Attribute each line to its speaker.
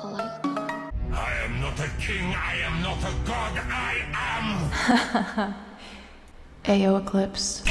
Speaker 1: polite.
Speaker 2: I am not a king, I am not a god, I am.
Speaker 3: Ayo Eclipse.